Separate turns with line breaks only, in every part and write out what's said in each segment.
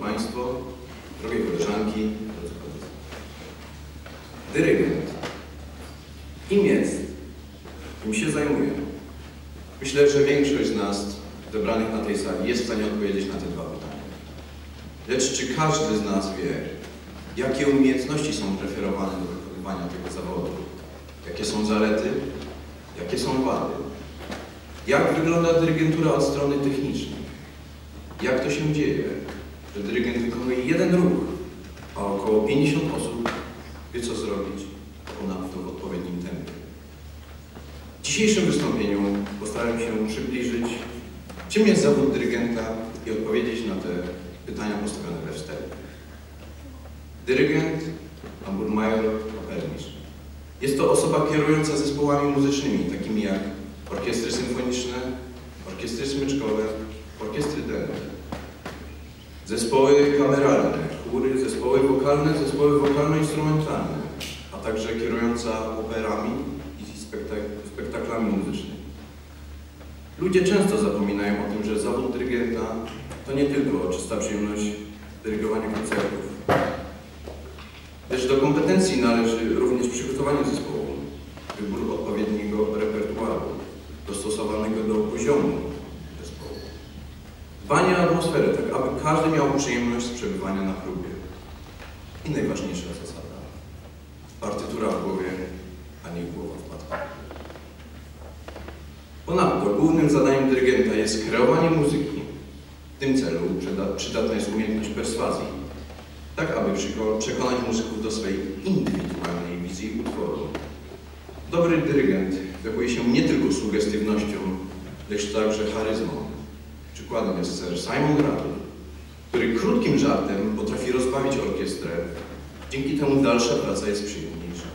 Państwo, drogie koleżanki, drodzy koledzy. Dyrygent. Kim jest? Kim się zajmuje? Myślę, że większość z nas zebranych na tej sali jest w stanie odpowiedzieć na te dwa pytania. Lecz czy każdy z nas wie, jakie umiejętności są preferowane do wykonywania tego zawodu? Jakie są zalety? Jakie są wady? Jak wygląda dyrygentura od strony technicznej? Jak to się dzieje, że dyrygent wykonuje jeden ruch, a około 50 osób wie co zrobić, ponadto w odpowiednim tempie? W dzisiejszym wystąpieniu postaram się przybliżyć, czym jest zawód dyrygenta i odpowiedzieć na te pytania postawione we wstępie. Dyrygent, Amburmajor, Kopernisz. Jest to osoba kierująca zespołami muzycznymi, takimi jak orkiestry symfoniczne, orkiestry smyczkowe, orkiestry dęte. Zespoły kameralne, chóry, zespoły wokalne, zespoły wokalno-instrumentalne, a także kierująca operami i spektak spektaklami muzycznymi. Ludzie często zapominają o tym, że zawód dyrygenta to nie tylko czysta przyjemność dyrygowania koncertów. Lecz do kompetencji należy również przygotowanie zespołu, wybór odpowiedniego repertuaru, dostosowanego do poziomu. Dbanie o atmosferę, tak aby każdy miał przyjemność z przebywania na próbie. I najważniejsza zasada. Partytura w głowie, a nie głowa w partyturze. Ponadto głównym zadaniem dyrygenta jest kreowanie muzyki. W tym celu przydatna jest umiejętność perswazji, tak aby przekonać muzyków do swojej indywidualnej wizji utworu. Dobry dyrygent cechuje się nie tylko sugestywnością, lecz także charyzmą. Przykładem jest Sir Simon Rattle, który krótkim żartem potrafi rozbawić orkiestrę. Dzięki temu dalsza praca jest przyjemniejsza.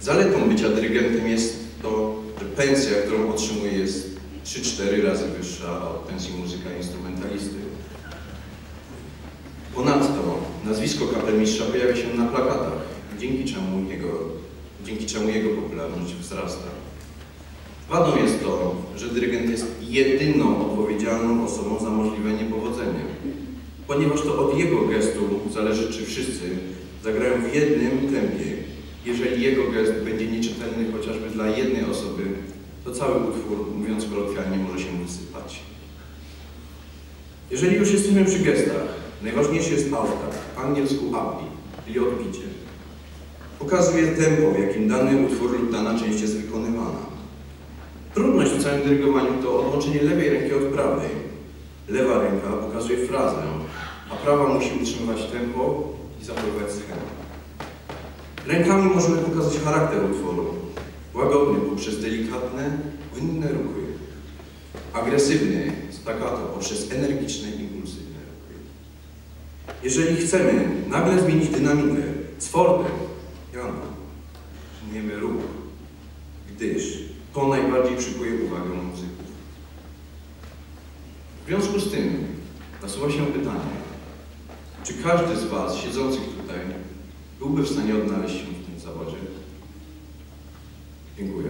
Zaletą bycia dyrygentem jest to, że pensja, którą otrzymuje jest 3-4 razy wyższa od pensji muzyka instrumentalisty. Ponadto nazwisko kapelmistrza pojawia się na plakatach, dzięki czemu jego, dzięki czemu jego popularność wzrasta. Wadą jest to, że dyrygent jest jedyną odpowiedzialną osobą za możliwe niepowodzenie, ponieważ to od jego gestu zależy, czy wszyscy zagrają w jednym tempie. Jeżeli jego gest będzie nieczytelny chociażby dla jednej osoby, to cały utwór, mówiąc kolokwialnie, może się wysypać. Jeżeli już jesteśmy przy gestach, najważniejszy jest w angielsku upbeat, czyli odbicie. Pokazuje tempo, w jakim dany utwór lub dana część jest wykonywana. Trudność w całym dyrygowaniu to odłączenie lewej ręki od prawej. Lewa ręka pokazuje frazę, a prawa musi utrzymywać tempo i zachowywać schemat. Rękami możemy pokazać charakter utworu, łagodny poprzez delikatne, płynne ruchy, agresywny, staccato poprzez energiczne, impulsywne ruchy. Jeżeli chcemy nagle zmienić dynamikę z fortem, Jana, ruch, gdyż to najbardziej przykuje uwagę muzyków. W związku z tym nasuwa się pytanie, czy każdy z Was siedzących tutaj byłby w stanie odnaleźć się w tym zawodzie? Dziękuję.